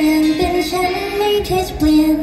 เปลี่ยนเป็นฉันไม่เธอจะเปลี่ยน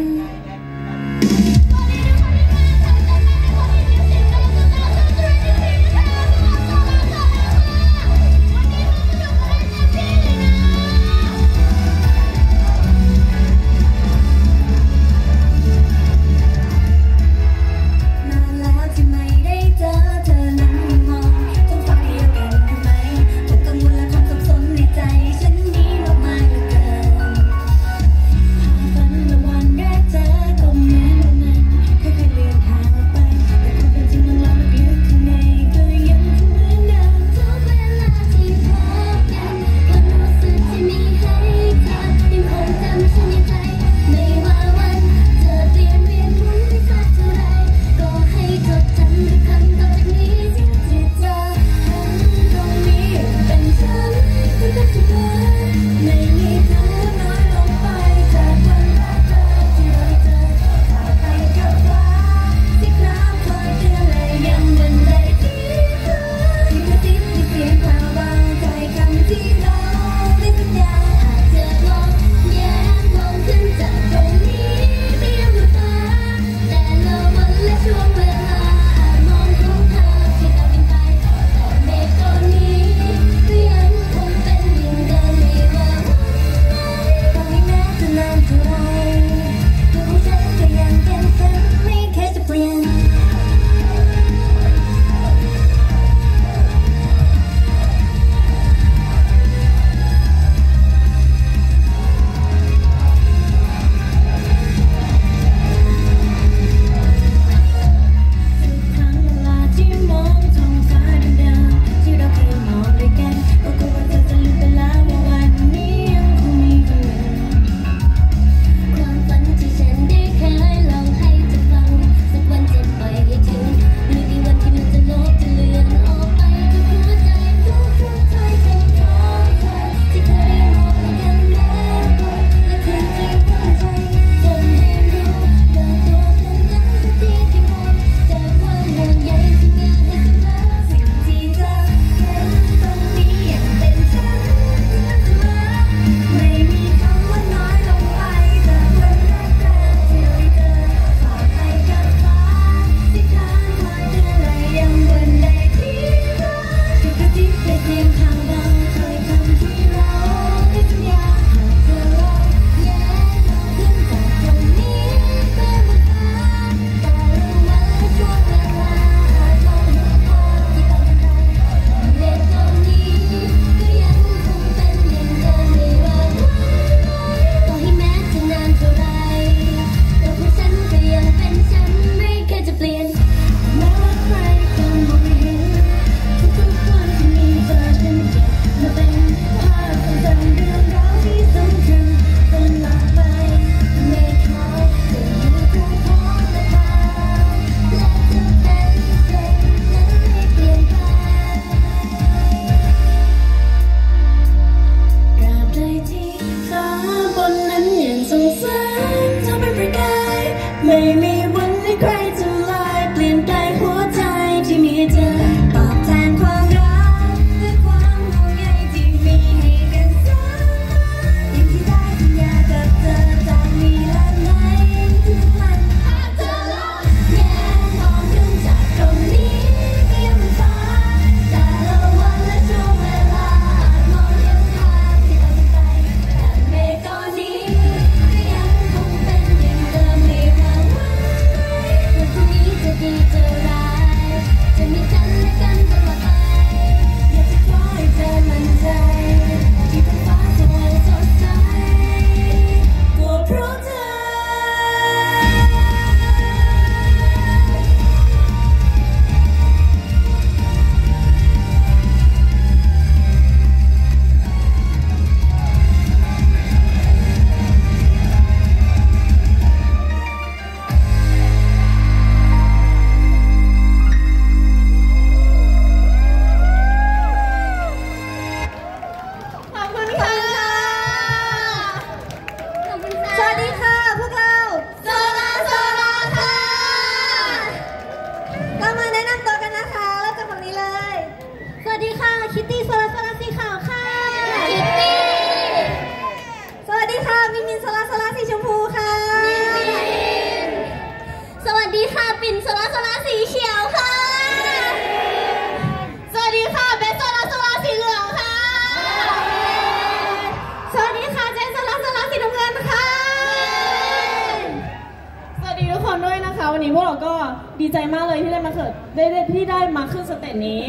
บน stage นี้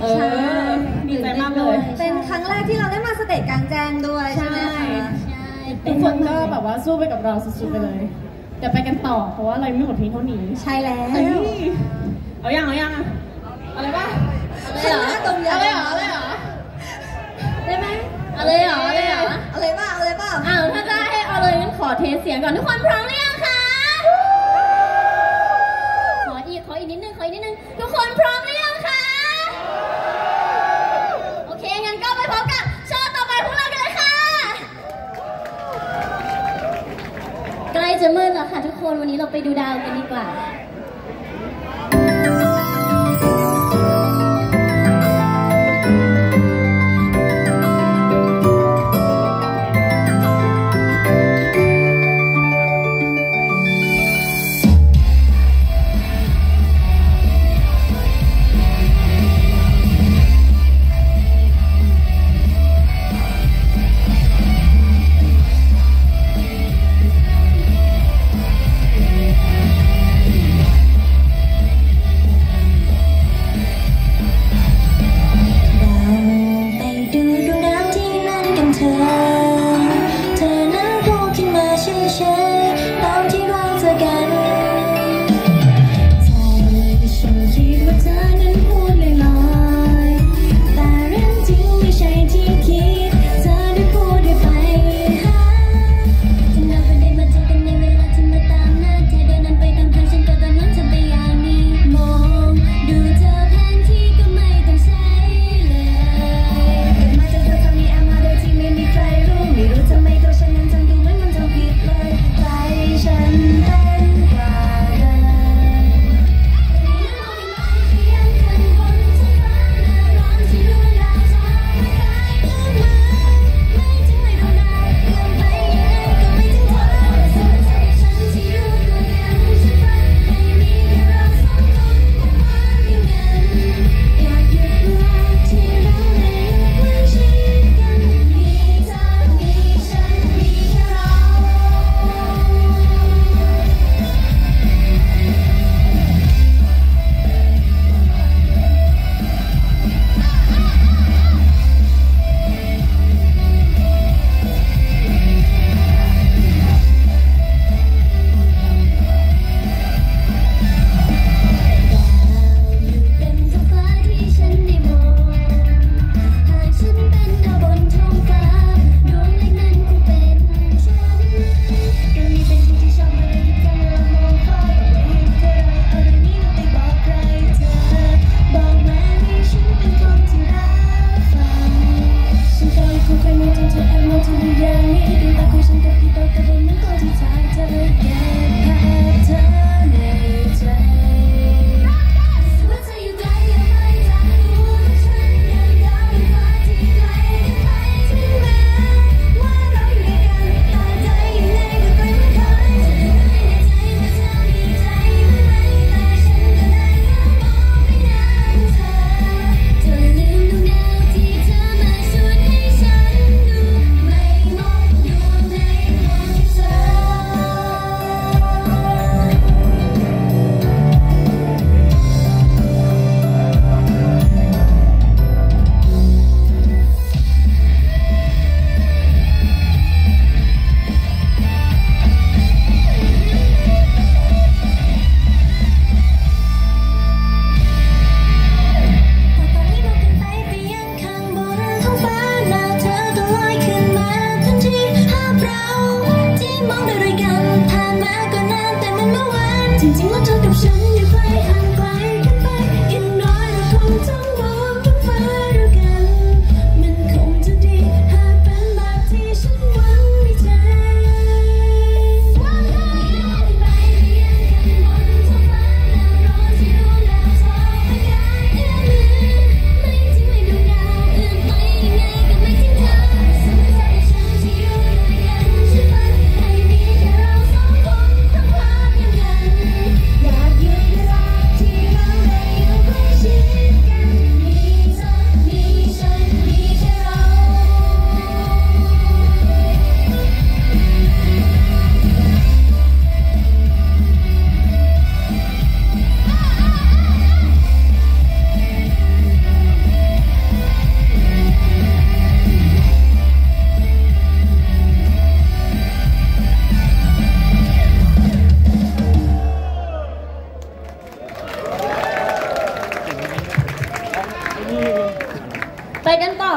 เออดีใจมากเลย เป็นครั้งแรกที่เราได้มา stage กลางแจ้งด้วยใช่ไหมใช่คะใช่ทุกคนก็แบบว่าสู้ไปกับเราสุดๆไปเลย เดี๋ยวไปกันต่อเพราะว่าเรายังไม่หมดเพียงเท่านี้ ใช่แล้วเฮ้ยเอายังเอายังอะอะไรบ้างข้างหน้าตรงยาอะไรเหรออะไรเหรอได้ไหมเอาเลยเหรอเอาเลยเหรอเอาเลยเปล่าเอาเลยเปล่าอ้าวถ้าจะให้เอาเลยงั้นขอ test เสียงก่อนทุกคนพร้อมหรือยังคะขออีกขออีกนิดนึงขออีกนิดนึงทุกคน คนวันนี้เราไปดูดาวกันดีกว่า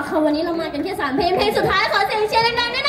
ค่ะวันนี้เรามากันแค่สามเพลงเพลงสุดท้ายขอเสียงเชียร์ดังๆด้วยนะ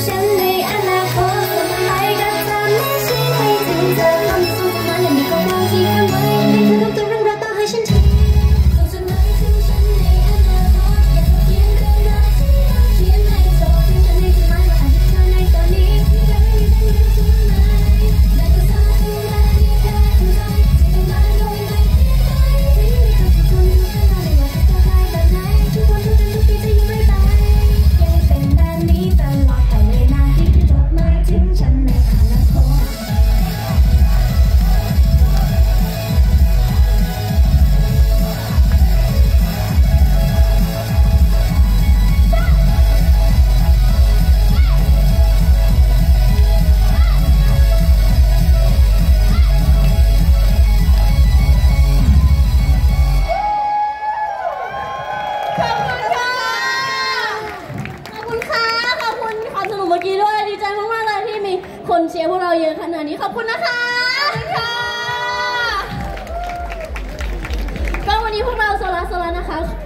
想。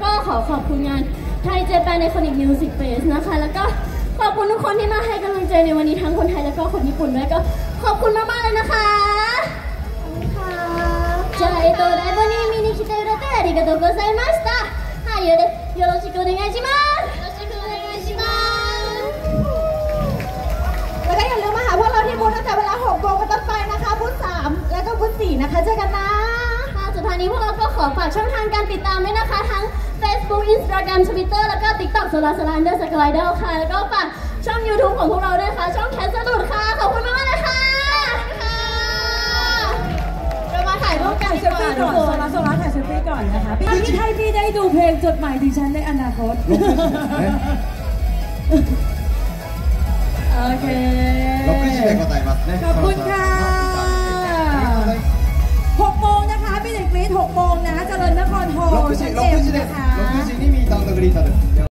ก็ขอขอบคุณงาน Thai-Japan Iconic Music Fest นะคะ แล้วก็ขอบคุณทุกคนที่มาให้กำลังใจในวันนี้ทั้งคนไทยแล้วก็คนญี่ปุ่นด้วยก็ขอบคุณมากๆเลยนะคะขอบคุณค่ะじゃあえっとライブに見に来てくれてありがとうございましたはいよろしくお願いしますよろしくお願いしますแล้วก็อย่าลืมมาหาพวกเราที่บูธตั้งแต่เวลา6โมงเป็นต้นไปนะคะบูธ3แล้วก็บูธ4นะคะเจอกันนะสุดท้ายนี้พวกเราก็ขอฝากช่องทางการติดตามด้ Facebook Instagram Twitter แล้วก็ TikTok สลาสลาเดอร์สกายเดอร์ค่ะ แล้วก็ฝากช่อง YouTube ของพวกเราด้วยค่ะ ช่องแคสสนุดค่ะ ขอบคุณมากเลยค่ะเรามาถ่ายรูปกันถ่ายเซฟก่อนโซลาโซลาถ่ายเซลฟี่ก่อนนะคะพี่ที่ให้พี่ได้ดูเพลงจดหมายถึฉันในอนาคต โอเคขอบคุณค่ะ โมงนะเจริญนครโฮ 6時 ชั้น 6 เอ็ม 時で นะ す คะ 6時にミートグリートです